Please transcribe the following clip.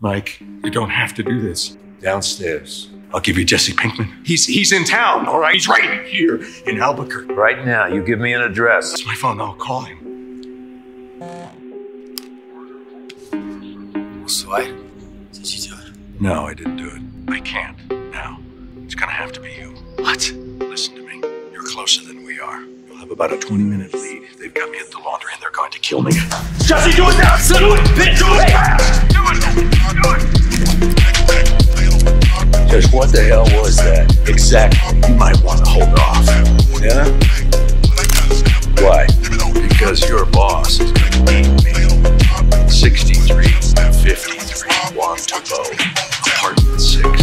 Mike, you don't have to do this. Downstairs. I'll give you Jesse Pinkman. He's he's in town, all right? He's right here in Albuquerque. Right now, you give me an address. It's my phone. I'll call him. So I. Did you do it? No, I didn't do it. I can't. Now. It's gonna have to be you. What? Listen to me. You're closer than we are. You'll have about a 20 minute lead. They've got me at the laundry and they're going to kill me. Jesse, do it now! Do it! Bitch, Just what the hell was that? Exactly. You might want to hold off. Yeah? Why? Because your boss is going to need me. 63 53 one to vote.